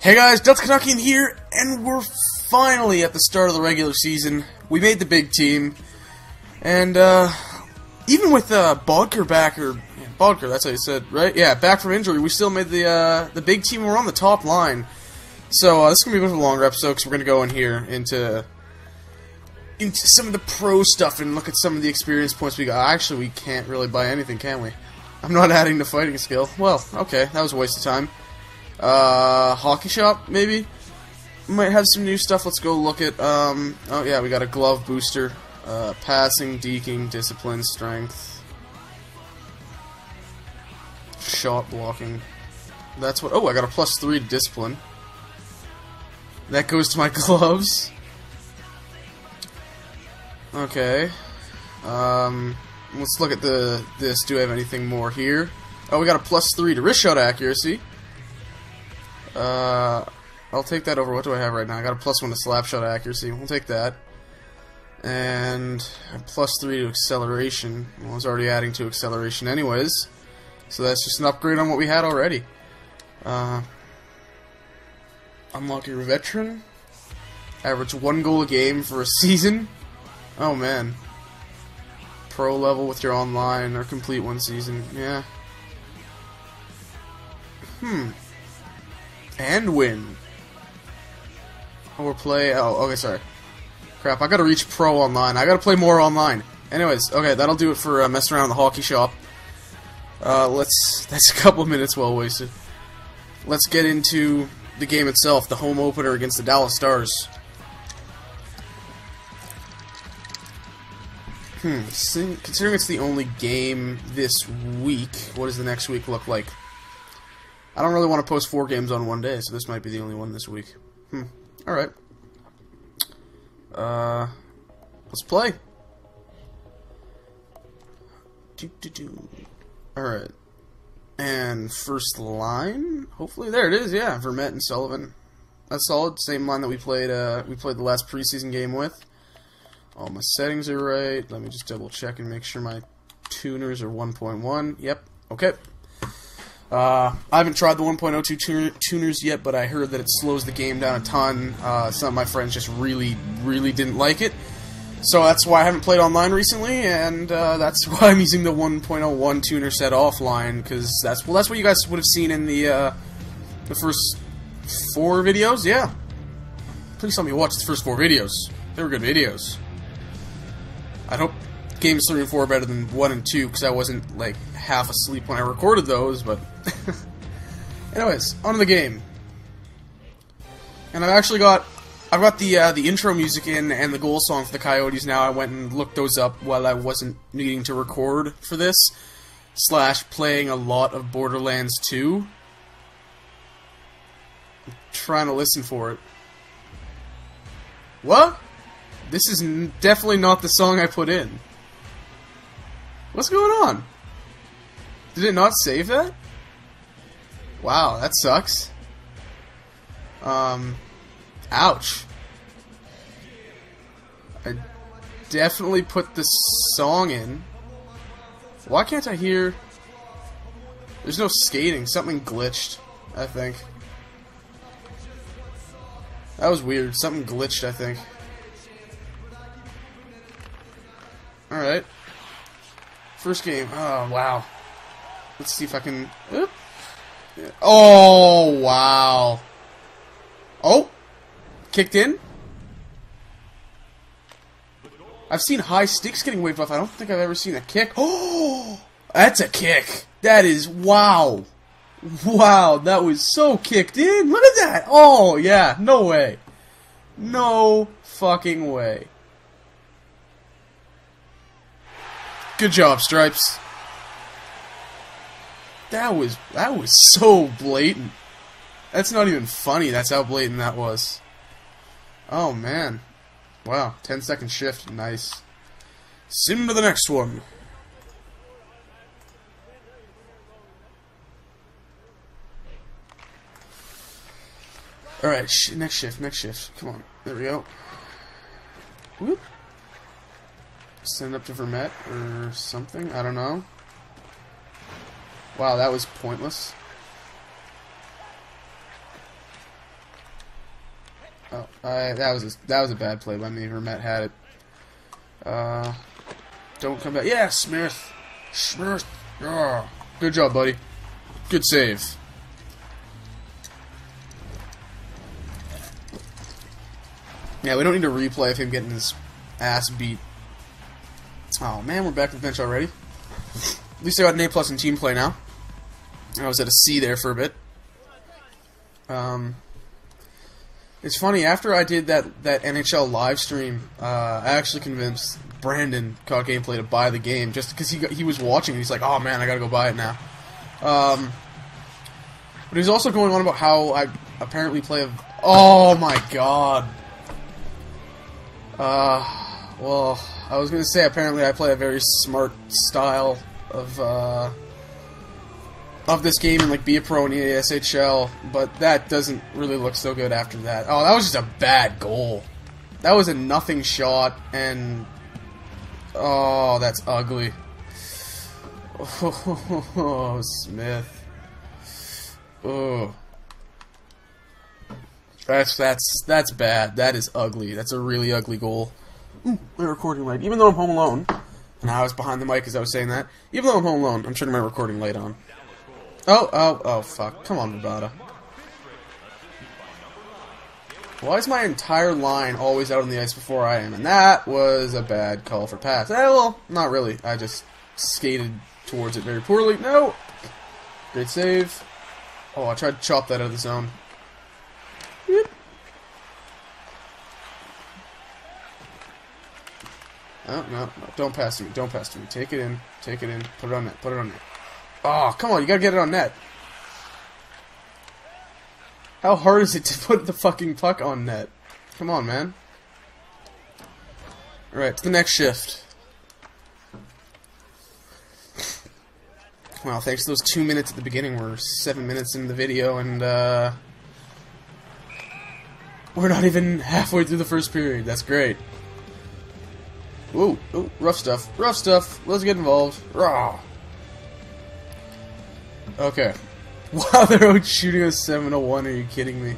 Hey guys, Dutz Canuckian here, and we're finally at the start of the regular season. We made the big team, and uh, even with uh, Boedker back, or yeah, Boedker, that's how you said, right? Yeah, back from injury, we still made the uh, the big team. We're on the top line, so uh, this is gonna be a bit of a longer episode because we're gonna go in here into into some of the pro stuff and look at some of the experience points we got. Actually, we can't really buy anything, can we? I'm not adding the fighting skill. Well, okay, that was a waste of time. Uh, hockey shop, maybe? Might have some new stuff. Let's go look at, um, oh yeah, we got a glove booster. Uh, passing, deking, discipline, strength. Shot blocking. That's what, oh, I got a plus three discipline. That goes to my gloves. Okay. Um, let's look at the, this. Do I have anything more here? Oh, we got a plus three to wrist shot accuracy. Uh, I'll take that over. What do I have right now? I got a plus one to slap shot accuracy. We'll take that. And plus three to acceleration. Well, I was already adding to acceleration anyways. So that's just an upgrade on what we had already. Uh, unlock your veteran. Average one goal a game for a season. Oh man. Pro level with your online or complete one season. Yeah. Hmm and win. Or play. Oh, okay, sorry. Crap, I gotta reach pro online. I gotta play more online. Anyways, okay, that'll do it for uh, messing around in the hockey shop. Uh, let's. That's a couple minutes well wasted. Let's get into the game itself, the home opener against the Dallas Stars. Hmm, considering it's the only game this week, what does the next week look like? I don't really want to post four games on one day, so this might be the only one this week. Hmm. Alright. Uh, let's play. Alright. And first line, hopefully there it is. Yeah, Vermette and Sullivan. That's solid. Same line that we played. Uh, we played the last preseason game with. All my settings are right. Let me just double check and make sure my tuners are 1.1. Yep. Okay. Uh, I haven't tried the 1.02 tuners yet, but I heard that it slows the game down a ton. Uh, some of my friends just really, really didn't like it. So that's why I haven't played online recently, and uh, that's why I'm using the 1.01 tuner set offline, because that's well, that's what you guys would have seen in the uh, the first four videos. Yeah, please tell me you watched the first four videos. They were good videos. I hope games three and four are better than one and two, because I wasn't like half asleep when I recorded those, but... Anyways, on to the game. And I've actually got... I've got the uh, the intro music in and the goal song for the Coyotes now. I went and looked those up while I wasn't needing to record for this. Slash playing a lot of Borderlands 2. I'm trying to listen for it. What? This is definitely not the song I put in. What's going on? Did it not save that? Wow, that sucks. Um, ouch. I definitely put the song in. Why can't I hear... There's no skating. Something glitched, I think. That was weird. Something glitched, I think. Alright. First game. Oh, wow. Let's see if I can... Oh, wow. Oh! Kicked in? I've seen high sticks getting waved off. I don't think I've ever seen a kick. Oh! That's a kick. That is... Wow. Wow, that was so kicked in. Look at that. Oh, yeah. No way. No fucking way. Good job, Stripes. That was that was so blatant. That's not even funny. That's how blatant that was. Oh man. Wow, 10 second shift. Nice. Sim to the next one. Alright, sh next shift, next shift. Come on. There we go. Whoop. Send up to Vermette or something. I don't know. Wow, that was pointless. Oh, I, that was a, that was a bad play by me. Vermette had it. Uh, don't come back. Yeah, Smith. Smith. Yeah. Good job, buddy. Good save. Yeah, we don't need a replay of him getting his ass beat. Oh man, we're back to the bench already. At least I got an A plus in team play now. I was at a C there for a bit. Um, it's funny. After I did that that NHL live stream, uh, I actually convinced Brandon caught gameplay to buy the game just because he he was watching. He's like, "Oh man, I gotta go buy it now." Um, but he's also going on about how I apparently play a. Oh my god. Uh, well, I was gonna say apparently I play a very smart style of uh, of this game and like be a pro in the ASHL, but that doesn't really look so good after that. Oh, that was just a bad goal. That was a nothing shot, and oh, that's ugly. Oh, Smith. Oh. That's that's that's bad. That is ugly. That's a really ugly goal. Ooh, my recording light. Even though I'm home alone, and I was behind the mic as I was saying that. Even though I'm home alone, I'm turning my recording light on. Oh, oh, oh, fuck. Come on, Rabada. Why is my entire line always out on the ice before I am? And that was a bad call for pass. Eh, well, not really. I just skated towards it very poorly. No! Great save. Oh, I tried to chop that out of the zone. Yep. Oh, no, no, don't pass to me, don't pass to me. Take it in, take it in, put it on net, put it on net. Oh, come on, you gotta get it on net. How hard is it to put the fucking puck on net? Come on, man. Alright, to the next shift. Well, thanks to those two minutes at the beginning, we're seven minutes in the video, and, uh... We're not even halfway through the first period. That's great. Ooh, ooh, rough stuff. Rough stuff. Let's get involved. Raw. Okay. Wow, they're shooting a 701. Are you kidding me?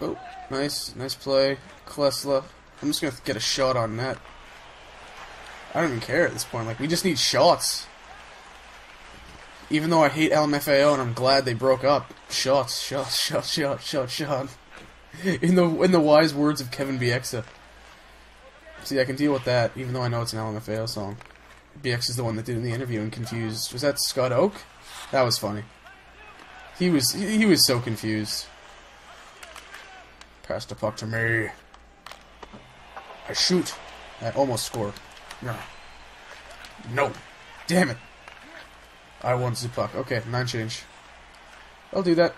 Oh, nice. Nice play. Klesla. I'm just to get a shot on net. I don't even care at this point. Like, we just need shots. Even though I hate LMFAO and I'm glad they broke up. Shots, shots, shots, shots, shots, shots. In the in the wise words of Kevin Bieksa. See, I can deal with that, even though I know it's an LMFAO song. Bieksa is the one that did in the interview and confused. Was that Scott Oake? That was funny. He was he, was so confused. Pass the puck to me. I shoot. I almost score. No. No. Damn it. I want the puck. Okay, nine change. I'll do that.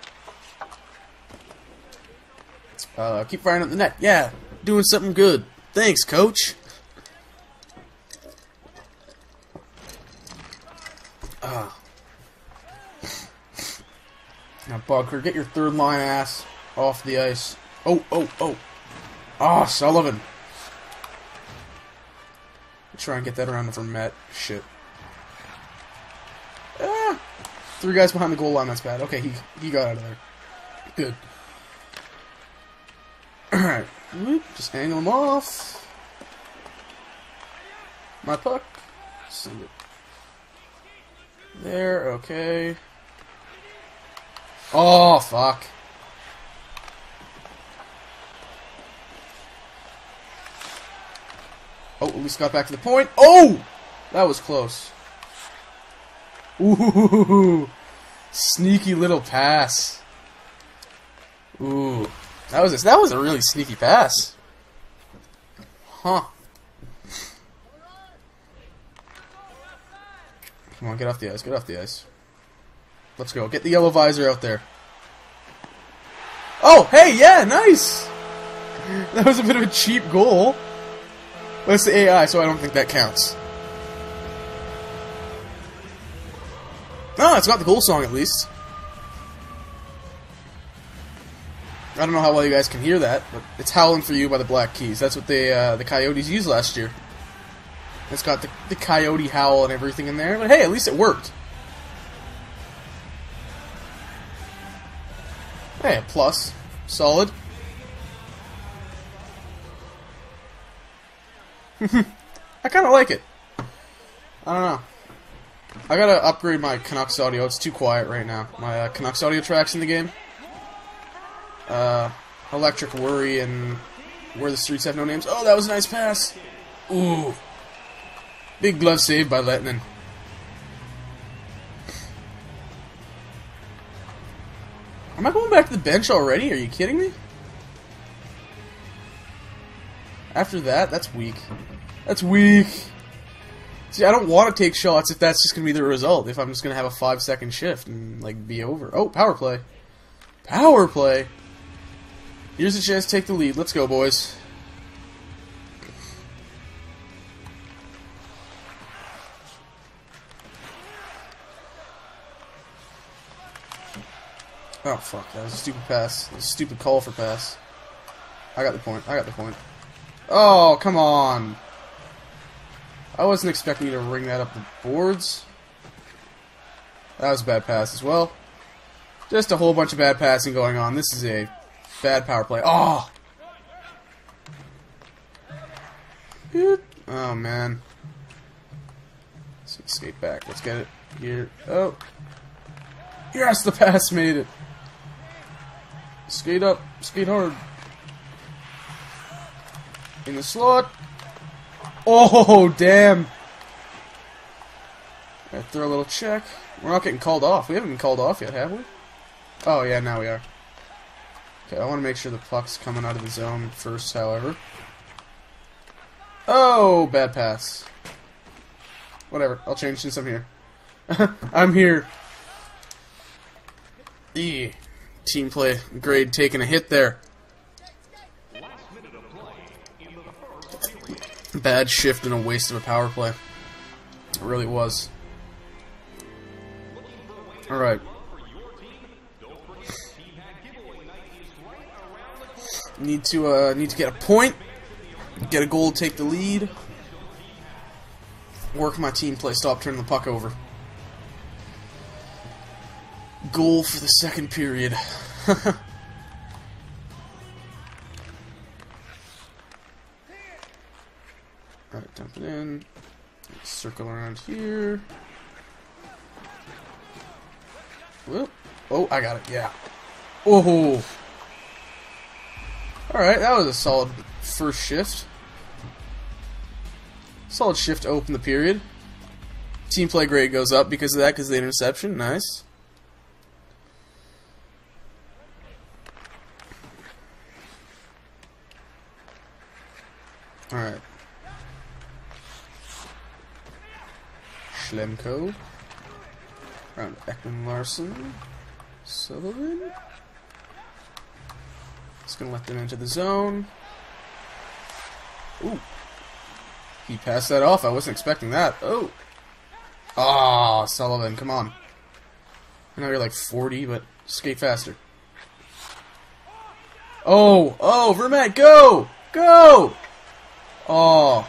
Uh, keep firing at the net. Yeah, doing something good. Thanks, coach. Now, Bunker, get your third line ass off the ice. Oh, oh, oh. Ah, oh, Sullivan. Try and get that around Vermette. Shit. Ah. Three guys behind the goal line, that's bad. Okay, he, he got out of there. Good. Alright. Just angle him off. My puck. Send it. There, okay. Oh, fuck. Oh, at least got back to the point. Oh! That was close. Ooh. Sneaky little pass. Ooh. That was a, that was a really sneaky pass. Huh. Come on, get off the ice, get off the ice. Let's go. Get the yellow visor out there. Oh, hey, yeah, nice! That was a bit of a cheap goal. It's the AI, so I don't think that counts. Oh, it's got the goal song at least. I don't know how well you guys can hear that, but it's "Howling for You" by the Black Keys. That's what they uh, the Coyotes used last year. It's got the, the coyote howl and everything in there, but hey, at least it worked. Hey, plus. Solid. I kind of like it. I don't know. I gotta upgrade my Canucks audio. It's too quiet right now. My uh, Canucks audio tracks in the game. Uh, Electric Worry and Where the Streets Have No Names. Oh, that was a nice pass. Ooh. Big glove save by Lehtonen. Am I going back to the bench already? Are you kidding me? After that, that's weak. That's weak. See, I don't want to take shots if that's just going to be the result. If I'm just going to have a five second shift and like be over. Oh, power play. Power play. Here's a chance to take the lead. Let's go, boys. Fuck, that was a stupid pass. A stupid call for pass. I got the point. I got the point. Oh, come on. I wasn't expecting you to ring that up the boards. That was a bad pass as well. Just a whole bunch of bad passing going on. This is a bad power play. Oh! Oh, man. Let's skate back. Let's get it here. Oh. Yes, the pass made it. Skate up. Skate hard. In the slot. Oh, damn. Right, throw a little check. We're not getting called off. We haven't been called off yet, have we? Oh, yeah, now we are. Okay, I want to make sure the puck's coming out of the zone first, however. Oh, bad pass. Whatever, I'll change since I'm here. I'm here. E. Team play grade taking a hit there. Bad shift and a waste of a power play. It really was. Alright. Need to uh need to get a point. Get a goal, take the lead. Work my team play, stop turning the puck over. Goal for the second period. Alright, dump it in. Circle around here. Whoop. Oh, I got it, yeah. Oh! Alright, that was a solid first shift. Solid shift to open the period. Team play grade goes up because of that, because of the interception. Nice. Alright. Schlemko. Around Ekman Larsson. Sullivan. Just gonna let them into the zone. Ooh. He passed that off. I wasn't expecting that. Oh. Ah, oh, Sullivan, come on. I know you're like 40, but skate faster. Oh, oh, Vermette, go! Go! Oh.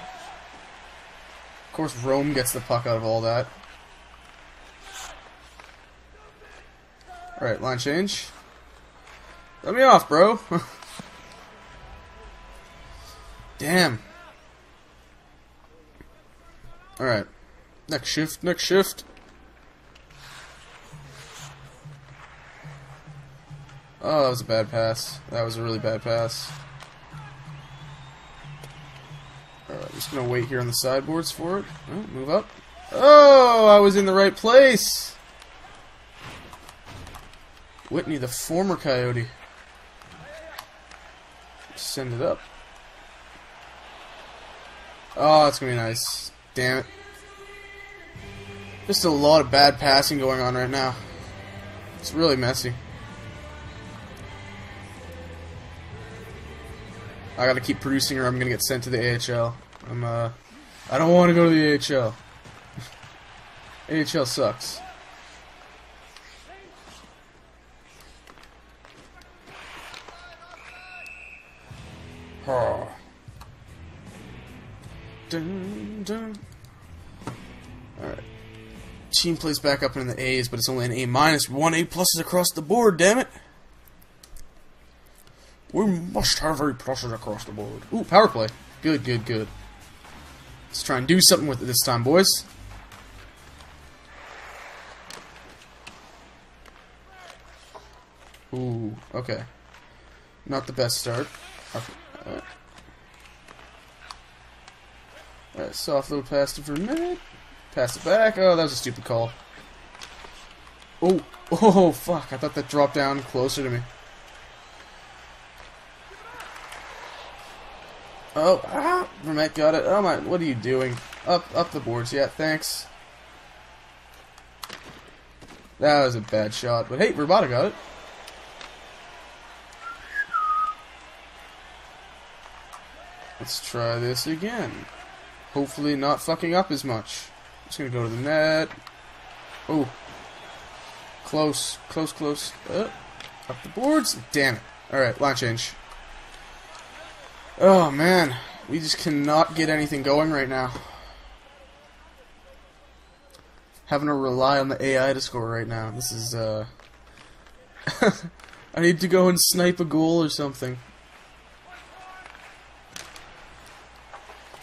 Of course, Rome gets the puck out of all that. Alright, line change. Let me off, bro. Damn. Alright. Next shift, next shift. Oh, that was a bad pass. That was a really bad pass. Just gonna wait here on the sideboards for it. Oh, move up. Oh, I was in the right place! Whitney, the former Coyote. Send it up. Oh, that's gonna be nice. Damn it. Just a lot of bad passing going on right now. It's really messy. I gotta keep producing or I'm gonna get sent to the AHL. I'm, uh... I don't want to go to the AHL. AHL sucks. Oh. Dun, dun. Alright. Team plays back up in the A's, but it's only an A minus. One A pluses across the board, damn it! We must have eight pluses across the board. Ooh, power play. Good, good, good. Let's try and do something with it this time, boys. Ooh, okay. Not the best start. Alright. Uh, Alright, soft little pass to Vermette. Pass it back. Oh, that was a stupid call. Oh, oh, fuck. I thought that dropped down closer to me. Oh, ah, got it. Oh my, what are you doing? Up, up the boards. Yeah, thanks. That was a bad shot, but hey, Vrbata got it. Let's try this again. Hopefully not fucking up as much. Just gonna go to the net. Oh. Close, close, close. Uh, up the boards. Damn it. Alright, line change. Oh man, we just cannot get anything going right now. Having to rely on the AI to score right now. This is, uh... I need to go and snipe a goal or something.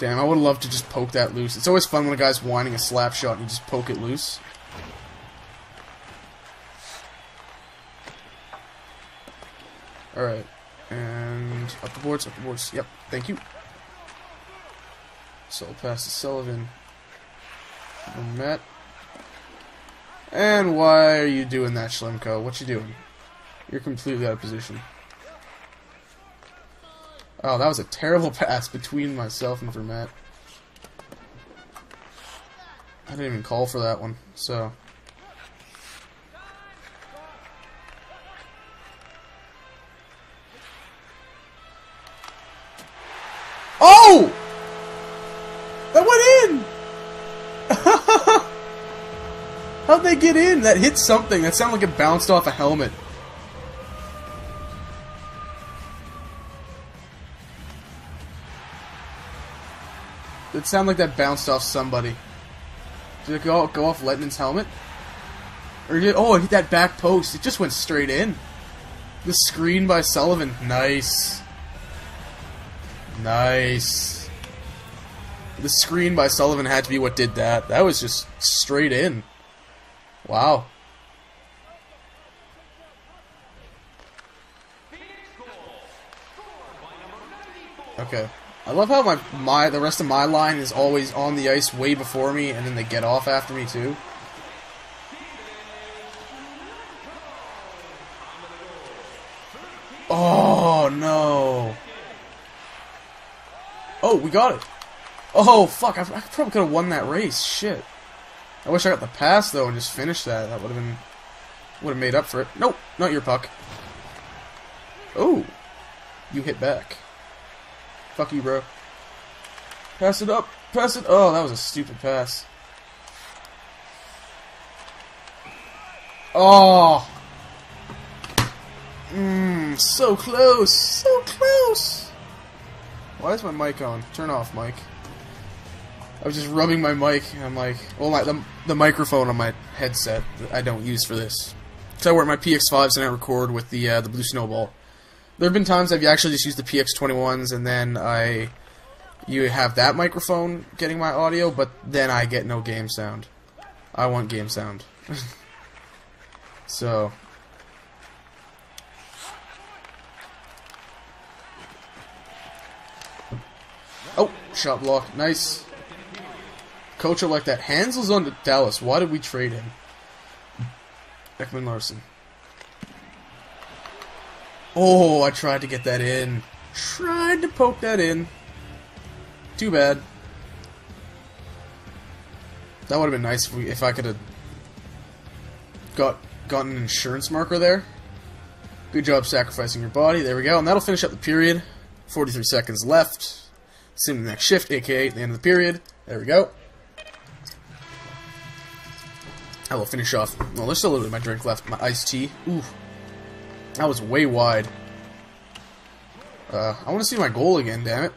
Damn, I would love to just poke that loose. It's always fun when a guy's whining a slap shot and you just poke it loose. Alright. And up the boards, up the boards. Yep, thank you. So pass to Sullivan. Matt. And why are you doing that, Schlemko? What you doing? You're completely out of position. Oh, that was a terrible pass between myself and Vermette. I didn't even call for that one, so... they get in? That hit something. That sounded like it bounced off a helmet. It sounded like that bounced off somebody. Did it go, go off Letman's helmet? Or did oh it hit that back post? It just went straight in. The screen by Sullivan. Nice. Nice. The screen by Sullivan had to be what did that. That was just straight in. Wow. Okay. I love how my my the rest of my line is always on the ice way before me, and then they get off after me too. Oh no! Oh, we got it. Oh fuck! I, I probably could have won that race. Shit. I wish I got the pass though and just finished that. That would have been would have made up for it. Nope, not your puck. Oh, you hit back. Fuck you, bro. Pass it up. Pass it. Oh, that was a stupid pass. Oh. Mmm, so close. So close. Why is my mic on? Turn off, mic. I was just rubbing my mic, and I'm like, well, my, the, the microphone on my headset I don't use for this. So I wear my PX5s and I record with the uh, the Blue Snowball. There have been times I've actually just used the PX21s, and then I you have that microphone getting my audio, but then I get no game sound. I want game sound. so Oh, shot block. Nice. Coach like that. Hansel's on to Dallas. Why did we trade him? Ekman Larsson. Oh, I tried to get that in. Tried to poke that in. Too bad. That would have been nice if, we, if I could have got gotten an insurance marker there. Good job sacrificing your body. There we go. And that'll finish up the period. 43 seconds left. Assuming the next shift, aka the end of the period. There we go. I will finish off. Well, there's still a little bit of my drink left. My iced tea. Ooh. That was way wide. Uh, I want to see my goal again, damn it.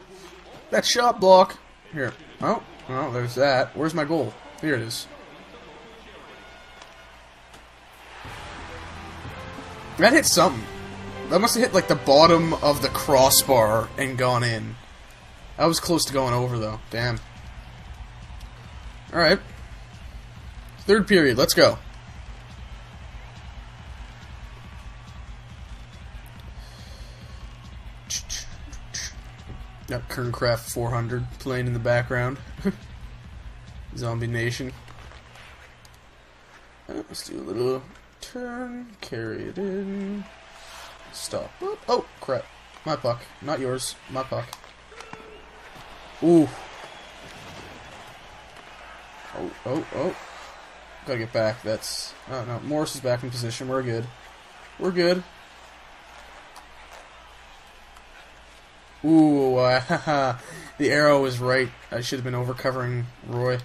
That shot block. Here. Oh, oh, there's that. Where's my goal? Here it is. That hit something. That must have hit like the bottom of the crossbar and gone in. That was close to going over though. Damn. Alright. Third period, let's go. Got Kernkraft 400 playing in the background. Zombie Nation. Let's do a little turn, carry it in, stop. Oh, crap. My puck. Not yours. My puck. Ooh. Oh, oh, oh. Gotta get back. That's... Oh, no. Morris is back in position. We're good. We're good. Ooh, uh, the arrow was right. I should have been overcovering Roy.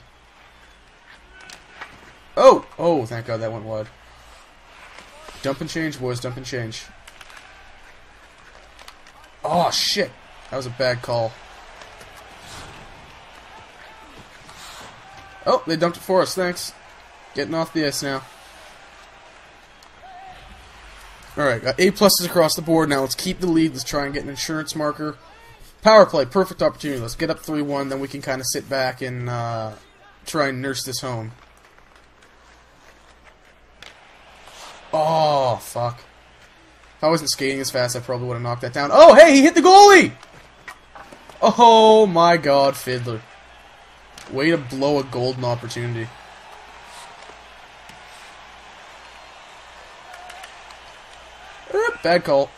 Oh! Oh, thank God that went wide. Dump and change, boys. Dump and change. Oh, shit. That was a bad call. Oh, they dumped it for us. Thanks. Getting off the ice now. Alright, got A pluses across the board. Now let's keep the lead. Let's try and get an insurance marker. Power play, perfect opportunity. Let's get up 3-1, then we can kind of sit back and uh, try and nurse this home. Oh, fuck. If I wasn't skating as fast, I probably would have knocked that down. Oh, hey, he hit the goalie! Oh, my God, Fiddler. Way to blow a golden opportunity. Bad call.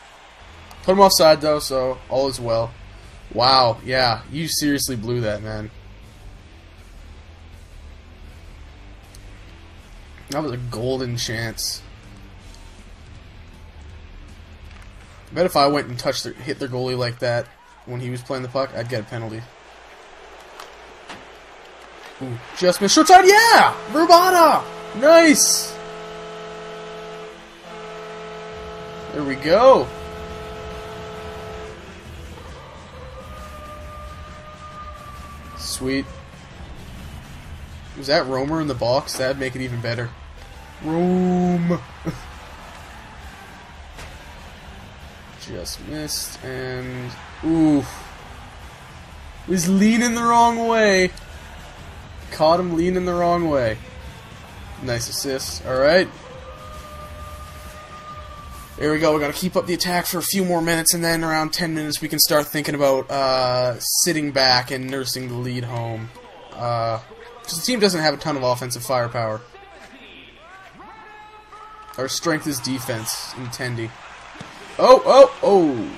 Put him offside, though, so all is well. Wow, yeah, you seriously blew that, man. That was a golden chance. I bet if I went and touched their, hit their goalie like that when he was playing the puck, I'd get a penalty. Ooh, just missed short side, yeah! Vrbata! Nice! There we go. Sweet. Was that Romer in the box? That'd make it even better. Rome! Just missed, and... Ooh. Was leaning the wrong way. Caught him leaning the wrong way. Nice assist. Alright. There we go. Going to keep up the attack for a few more minutes, and then around 10 minutes we can start thinking about uh, sitting back and nursing the lead home. Uh, the team doesn't have a ton of offensive firepower. Our strength is defense in Tendy. Oh, oh, oh!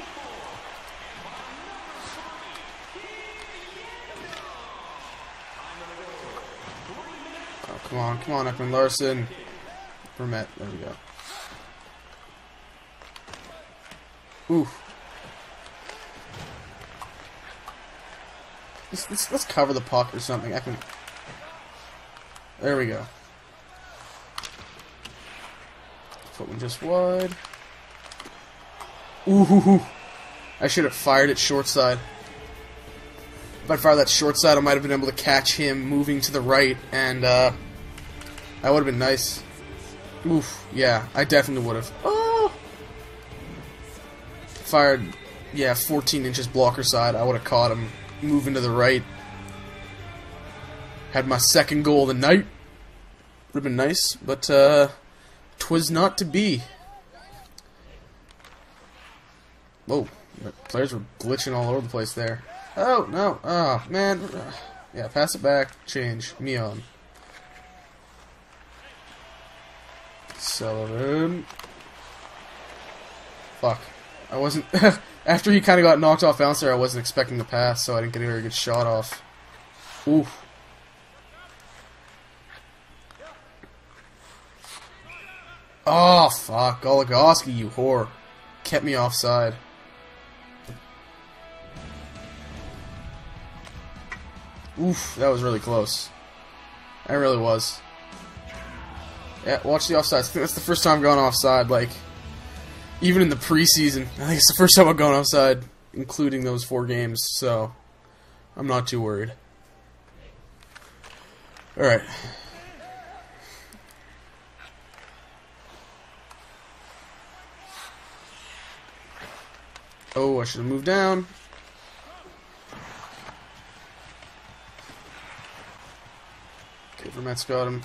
Oh, come on, come on, Ekman Larsson. Vermette, there we go. Ooh. Let's, let's, let's cover the puck or something. I can. There we go. Put one just wide. Ooh. I should have fired it short side. If I fired that short side, I might have been able to catch him moving to the right, and uh, that would have been nice. Oof. Yeah, I definitely would have. Oh fired, yeah, 14 inches blocker side, I would have caught him moving to the right. Had my second goal of the night. Would have been nice, but uh, twas not to be. Whoa, players were glitching all over the place there. Oh, no, oh, man. Yeah, pass it back, change, me on. Sullivan. Fuck. I wasn't... after he kind of got knocked off bouncer, I wasn't expecting the pass, so I didn't get a very good shot off. Oof. Oh, fuck. Goligoski, you whore. Kept me offside. Oof, that was really close. That really was. Yeah, watch the offside. I think that's the first time gone offside, like, even in the preseason. I think it's the first time I've gone outside, including those four games, so I'm not too worried. Alright. Oh, I should have moved down. Okay, Vermette's got him.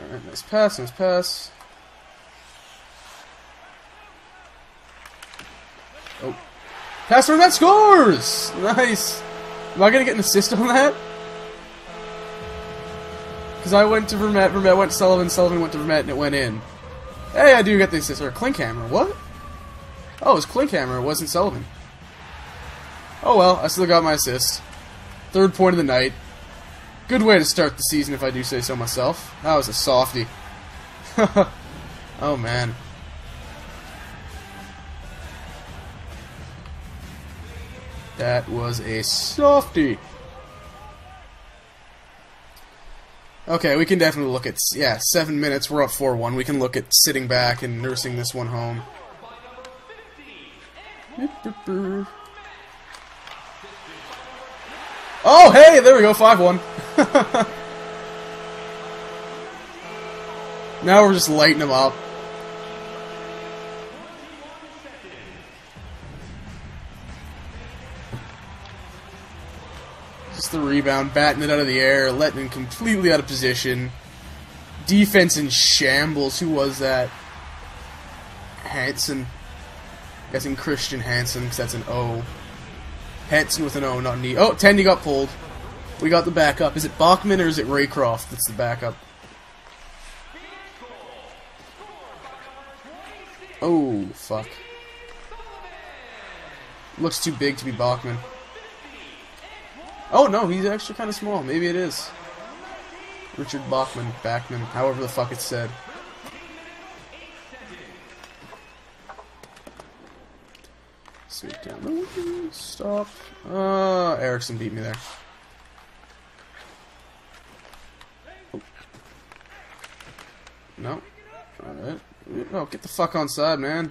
Alright, nice pass, nice pass. Oh. Pass Vermette scores! Nice! Am I gonna get an assist on that? Because I went to Vermette, Vermette went to Sullivan, Sullivan went to Vermette, and it went in. Hey, I do get the assist. Or Klinkhammer. What? Oh, it was Klinkhammer. It wasn't Sullivan. Oh well, I still got my assist. Third point of the night. Good way to start the season, if I do say so myself. That was a softie. oh, man. That was a softie. Okay, we can definitely look at, yeah, seven minutes, we're up 4-1. We can look at sitting back and nursing this one home. Oh, hey, there we go, 5-1. now we're just lighting them up. Just the rebound, batting it out of the air, letting him completely out of position. Defense in shambles. Who was that? Hanson. Guessing Christian Hansen, because that's an O. Hansen with an O, not an E. Oh, Tandy got pulled. We got the backup. Is it Bachman or is it Raycroft that's the backup? Oh, fuck. Looks too big to be Bachman. Oh, no, he's actually kind of small. Maybe it is. Richard Bachman, Bachman, however the fuck it's said. Sweep down. Stop. Uh, Eriksson beat me there. No. Alright. Oh, get the fuck on side, man.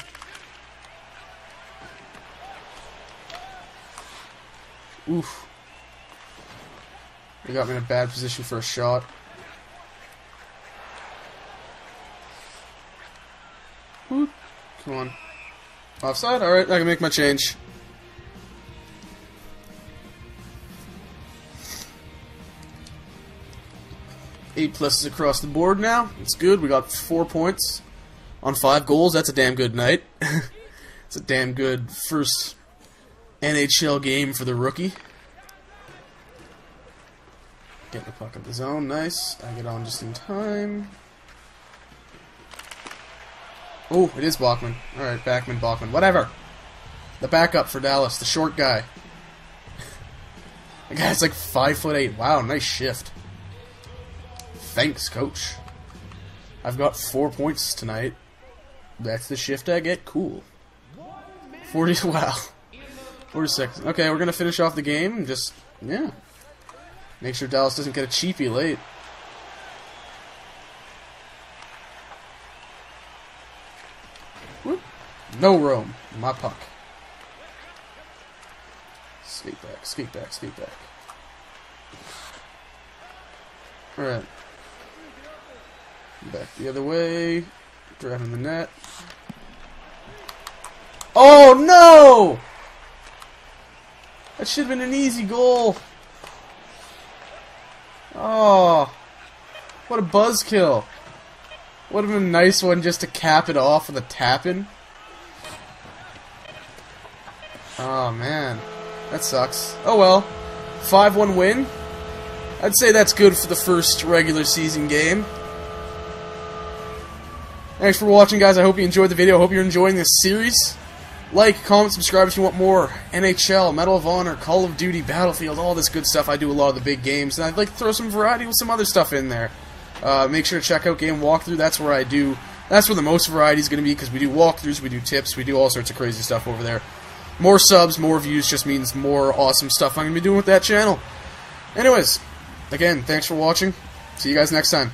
Oof. They got me in a bad position for a shot. Come on. Offside? Alright, I can make my change. Eight pluses across the board now. It's good. We got four points on five goals. That's a damn good night. it's a damn good first NHL game for the rookie. Get the puck at the zone. Nice. I get on just in time. Oh, it is Bachman. Alright, Backman, Bachman. Whatever. The backup for Dallas, the short guy. the guy's like five foot eight. Wow, nice shift. Thanks, coach. I've got four points tonight. That's the shift I get. Cool. 40, wow. 46. Okay, we're going to finish off the game. Just, yeah. Make sure Dallas doesn't get a cheapie late. No roam. My puck. Skate back, skate back, skate back. Alright. Back the other way. Driving the net. Oh no! That should have been an easy goal. Oh. What a buzzkill. Would have been a nice one just to cap it off with a tap-in. Oh, man. That sucks. Oh, well. 5-1 win. I'd say that's good for the first regular season game. Thanks for watching, guys. I hope you enjoyed the video. I hope you're enjoying this series. Like, comment, subscribe if you want more. NHL, Medal of Honor, Call of Duty, Battlefield, all this good stuff. I do a lot of the big games, and I'd like to throw some variety with some other stuff in there. Uh, make sure to check out Game Walkthrough. That's where I do. That's where the most variety is going to be because we do walkthroughs, we do tips, we do all sorts of crazy stuff over there. More subs, more views just means more awesome stuff I'm going to be doing with that channel. Anyways, again, thanks for watching. See you guys next time.